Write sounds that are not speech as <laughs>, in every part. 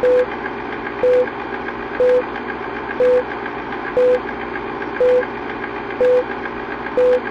Thank you.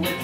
know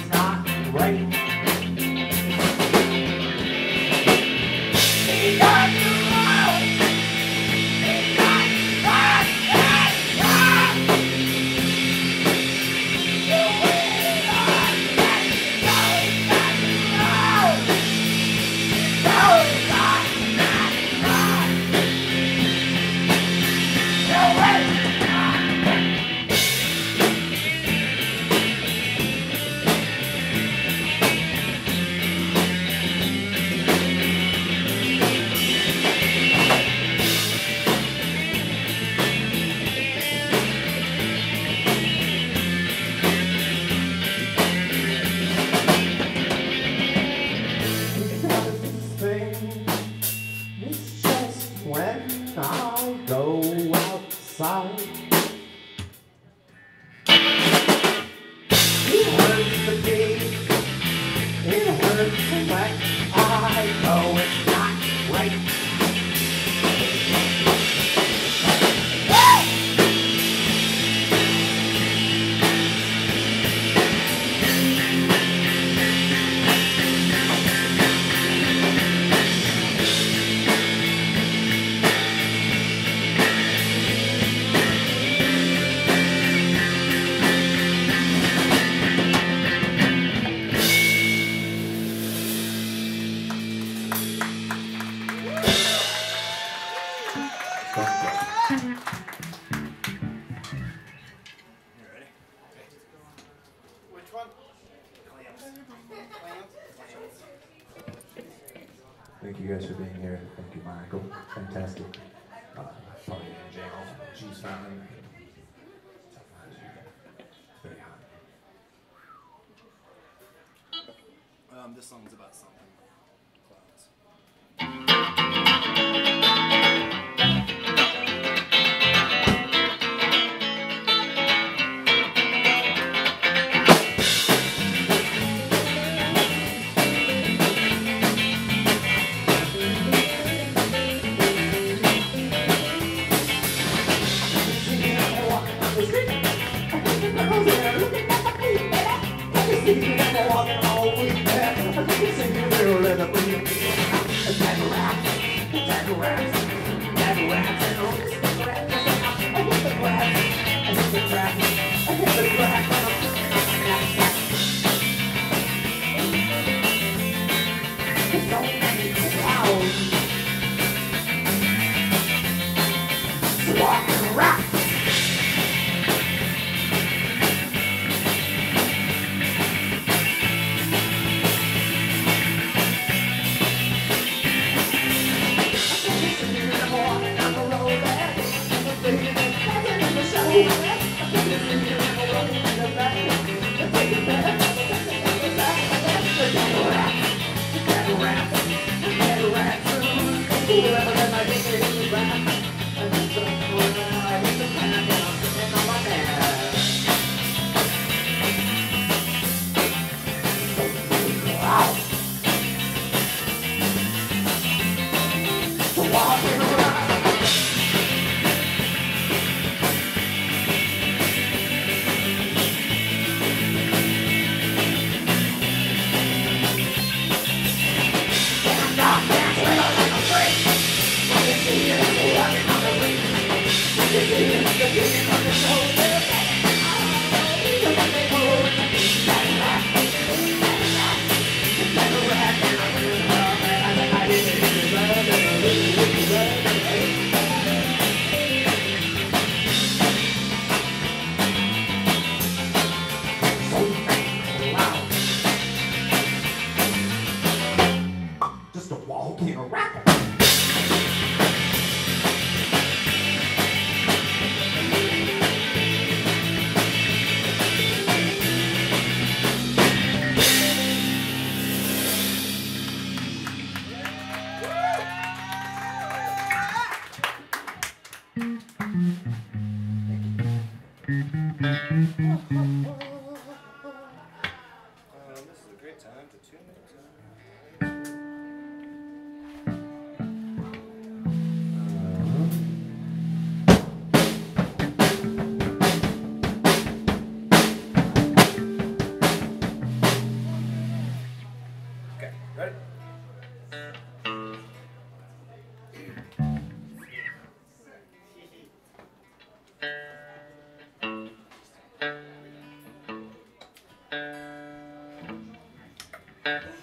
One,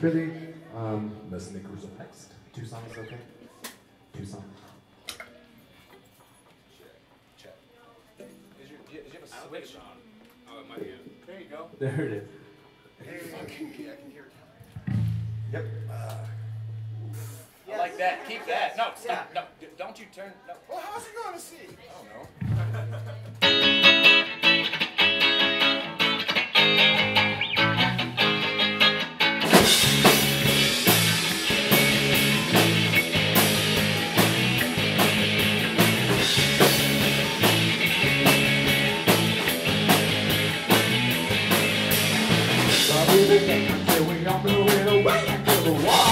Prithee. Um, Miss Nickers up next. Two songs, okay? Two songs. Check. Is your, do you, do you have a switch on? Oh, it might be. There you go. There it is. I can, I can hear it. Yep. I like that. Keep that. No, stop. No, don't you turn. No. Well, how's he going to see? I don't know. <laughs> the.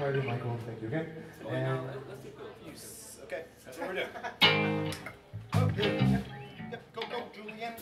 carry. Thank you. Oh, and okay, that's what we're doing. oh, yep. Go, go, Julian.